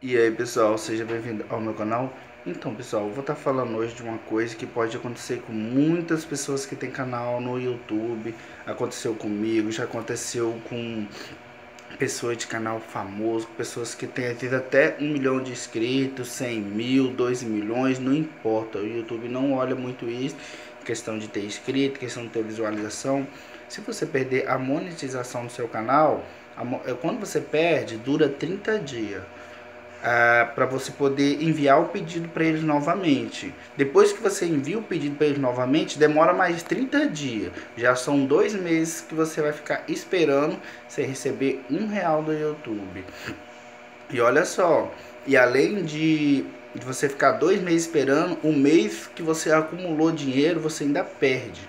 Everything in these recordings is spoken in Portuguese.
E aí pessoal, seja bem-vindo ao meu canal. Então pessoal, vou estar falando hoje de uma coisa que pode acontecer com muitas pessoas que tem canal no YouTube. Aconteceu comigo, já aconteceu com pessoas de canal famoso, pessoas que têm até um milhão de inscritos, 100 mil, 2 milhões, não importa. O YouTube não olha muito isso, questão de ter inscrito, questão de ter visualização. Se você perder a monetização do seu canal, a, quando você perde, dura 30 dias ah, para você poder enviar o pedido para eles novamente. Depois que você envia o pedido para eles novamente, demora mais 30 dias. Já são dois meses que você vai ficar esperando você receber um real do YouTube. E olha só, e além de, de você ficar dois meses esperando, o mês que você acumulou dinheiro, você ainda perde.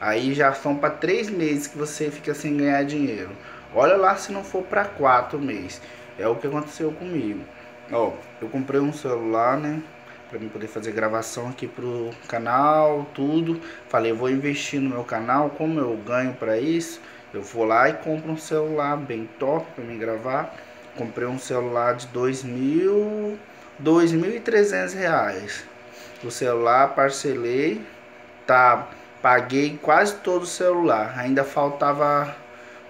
Aí já são para três meses que você fica sem ganhar dinheiro. Olha lá se não for para quatro meses. É o que aconteceu comigo. Ó, eu comprei um celular, né? Pra mim poder fazer gravação aqui pro canal, tudo. Falei, vou investir no meu canal, como eu ganho pra isso, eu vou lá e compro um celular bem top pra mim gravar. Comprei um celular de dois mil, dois mil e trezentos reais. O celular parcelei, tá? Paguei quase todo o celular. Ainda faltava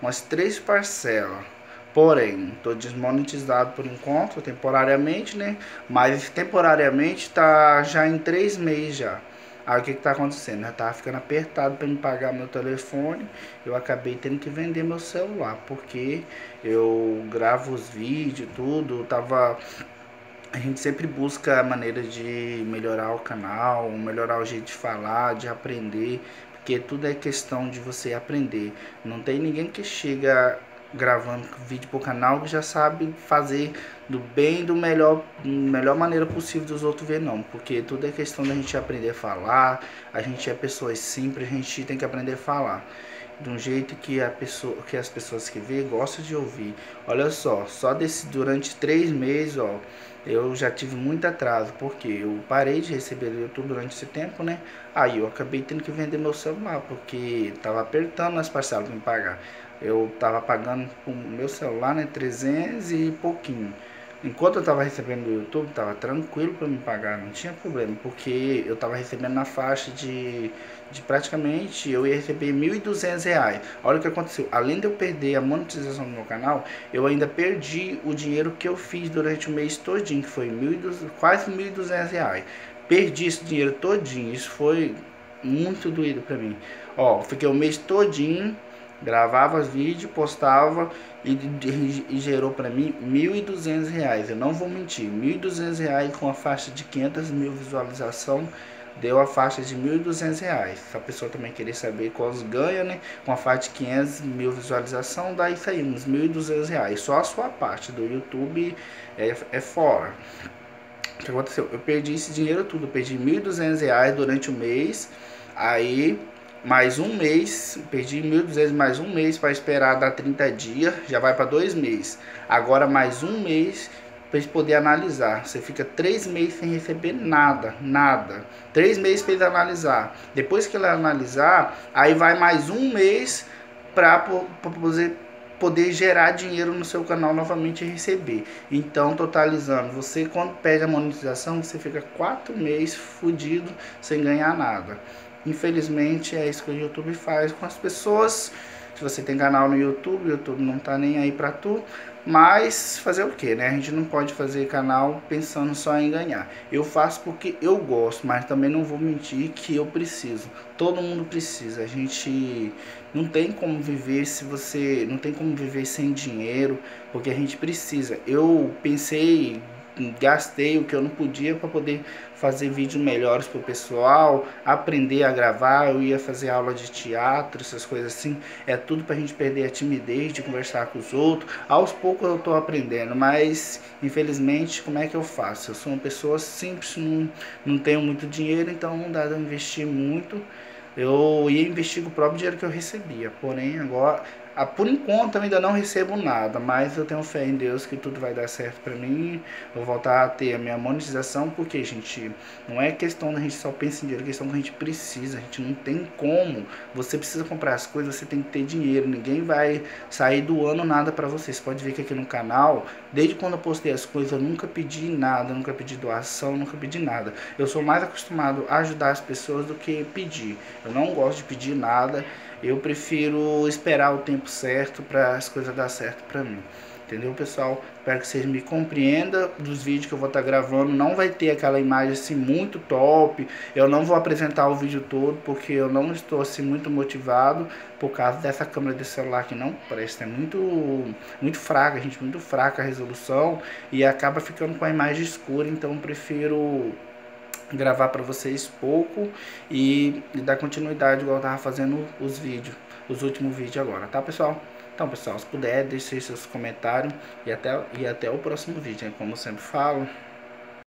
umas três parcelas. Porém, estou desmonetizado por enquanto, temporariamente, né? Mas temporariamente está já em três meses já. Aí o que está acontecendo? Já estava ficando apertado para me pagar meu telefone. Eu acabei tendo que vender meu celular, porque eu gravo os vídeos, tudo. Tava. A gente sempre busca a maneira de melhorar o canal, melhorar o jeito de falar, de aprender, porque tudo é questão de você aprender. Não tem ninguém que chega gravando vídeo pro canal que já sabe fazer do bem do melhor melhor maneira possível dos outros ver não. Porque tudo é questão da gente aprender a falar a gente é pessoas simples a gente tem que aprender a falar de um jeito que a pessoa que as pessoas que vê gostam de ouvir. Olha só só desse durante três meses ó eu já tive muito atraso porque eu parei de receber do YouTube durante esse tempo né? Aí eu acabei tendo que vender meu celular porque tava apertando as parcelas para me pagar. Eu tava pagando o meu celular, né, 300 e pouquinho. Enquanto eu tava recebendo do YouTube, tava tranquilo para me pagar, não tinha problema, porque eu tava recebendo na faixa de, de praticamente, eu ia receber R$ 1.200. Olha o que aconteceu, além de eu perder a monetização do meu canal, eu ainda perdi o dinheiro que eu fiz durante o mês todinho, que foi 1.200, quase R$ 1.200. Perdi esse dinheiro todinho, isso foi muito doído para mim. Ó, fiquei o mês todinho gravava vídeo, postava e, e, gerou para mim R$ 1.200. Eu não vou mentir, R$ 1.200 com a faixa de 500 mil visualização deu a faixa de R$ 1.200. Se a pessoa também querer saber quantos ganha, né? Com a faixa de 500 mil visualização, dá isso aí, uns R$ 1.200. Só a sua parte do YouTube é, é fora. O que aconteceu? Eu perdi esse dinheiro tudo, eu perdi R$ 1.200 durante o mês. Aí mais um mês, perdi 1.200 mais um mês para esperar dar 30 dias, já vai para dois meses. Agora mais um mês para poder analisar. Você fica três meses sem receber nada, nada. Três meses para ele analisar. Depois que ele analisar, aí vai mais um mês para poder poder gerar dinheiro no seu canal novamente e receber. Então, totalizando, você quando pede a monetização, você fica quatro meses fudido sem ganhar nada. Infelizmente é isso que o YouTube faz com as pessoas. Se você tem canal no YouTube, o YouTube não tá nem aí pra tu. Mas fazer o que, né? A gente não pode fazer canal pensando só em ganhar. Eu faço porque eu gosto, mas também não vou mentir que eu preciso. Todo mundo precisa. A gente não tem como viver se você não tem como viver sem dinheiro, porque a gente precisa. Eu pensei gastei o que eu não podia para poder fazer vídeos melhores para o pessoal, aprender a gravar, eu ia fazer aula de teatro, essas coisas assim, é tudo para a gente perder a timidez de conversar com os outros. Aos poucos eu estou aprendendo, mas infelizmente como é que eu faço? Eu sou uma pessoa simples, não, não tenho muito dinheiro, então não dá para investir muito eu ia investir o próprio dinheiro que eu recebia. Porém, agora, ah, por enquanto eu ainda não recebo nada, mas eu tenho fé em Deus que tudo vai dar certo para mim. Vou voltar a ter a minha monetização, porque, gente, não é questão da gente só pensar em dinheiro, é questão que a gente precisa. A gente não tem como. Você precisa comprar as coisas, você tem que ter dinheiro. Ninguém vai sair doando nada para você. Você pode ver que aqui no canal, desde quando eu postei as coisas, eu nunca pedi nada, nunca pedi doação, nunca pedi nada. Eu sou mais acostumado a ajudar as pessoas do que pedir. Eu não gosto de pedir nada. Eu prefiro esperar o tempo certo para as coisas dar certo para mim. Entendeu, pessoal? Espero que vocês me compreendam dos vídeos que eu vou estar tá gravando. Não vai ter aquela imagem assim muito top. Eu não vou apresentar o vídeo todo porque eu não estou assim muito motivado por causa dessa câmera de celular que não presta. É muito, muito fraca, gente, muito fraca a resolução e acaba ficando com a imagem escura. Então eu prefiro gravar para vocês pouco e, dar continuidade igual eu tava fazendo os vídeos, os últimos vídeos agora, tá pessoal? Então pessoal, se puder, deixe seus comentários e até, e até o próximo vídeo, né? como eu sempre falo.